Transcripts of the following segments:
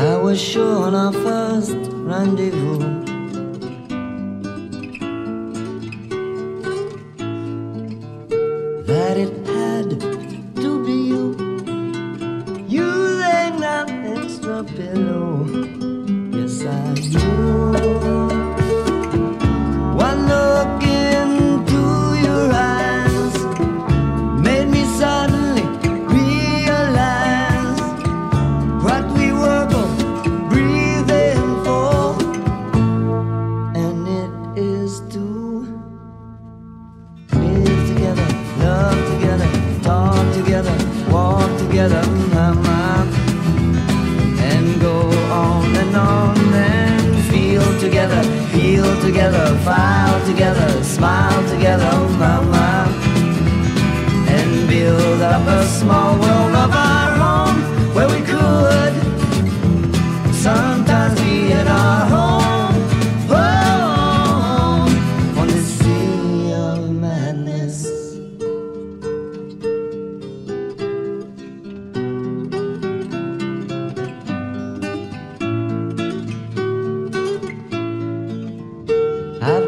I was sure on our first rendezvous. That it had to be you. You lay that extra pillow. Yes, I knew. never find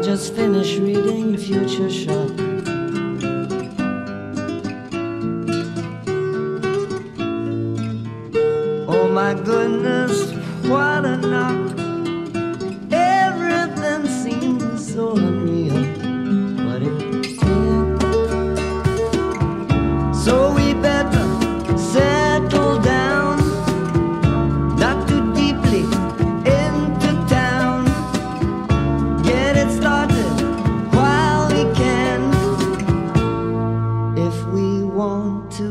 just finished reading Future Shock. Oh my goodness. To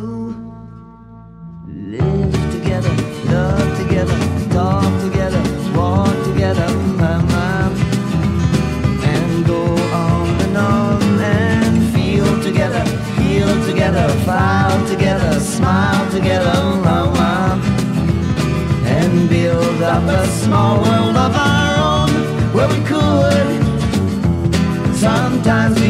live together, love together, talk together, walk together, and go on and on and feel together, feel together, file together, smile together, and build up a small world of our own where we could sometimes